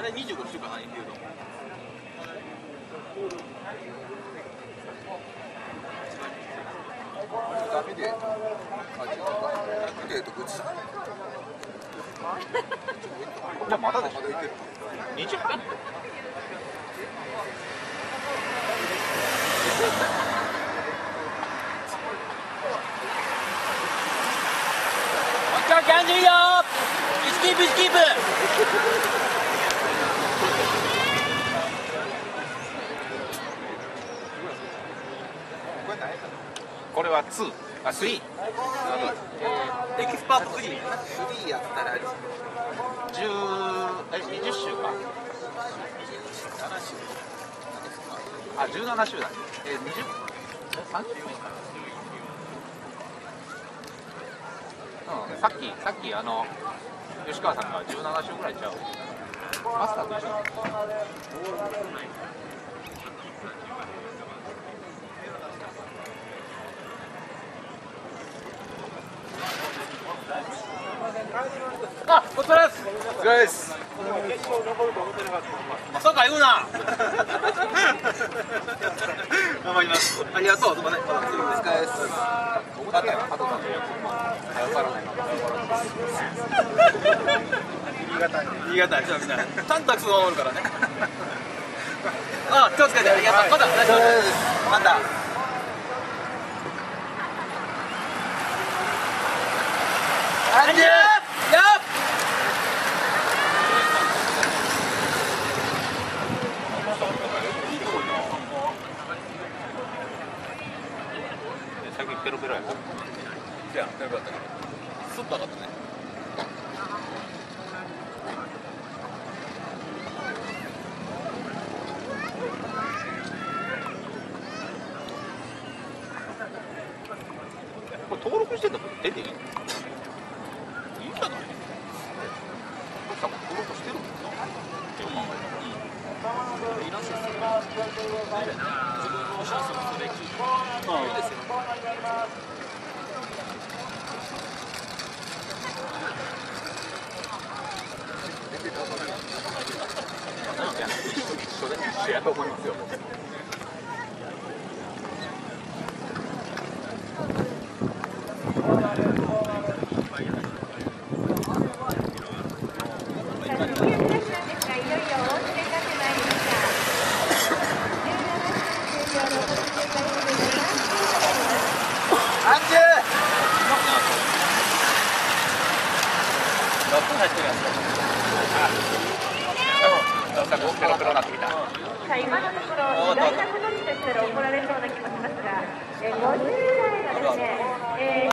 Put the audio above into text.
あれ25週間何牛丼ダメで、あ、違うか。ダメでとグッチさん。じゃまだでしょ。20分オッケーオッケーよイスキープイスキープこれ何やこれは2あ3エキスパート3 3やったら、10え20週か。あ17週だ。え20え30分かな。うんさっきさっきあの吉川さんが17週ぐらいちゃう。マスターと一緒あ、お疲れです。お疲れです。まさか言うな。頑張ります。ありがとう。お疲れです。僕だけは後だと早からない新潟に新潟にちょっとみんなちゃんと守るからねあ気をつけてありがとうまたまたジュよっ最近ペロやもんいや、よかったね。スッと上がったね。これ登録してんだけど出ていいいいんじゃな。いさんも登録してるもんな。って考えたらい。いなせ自分のシャツもすべき。いいですよいや一緒で一緒やと思いますよアンジュ6分入ってるやつあなんかこうペロペロなってき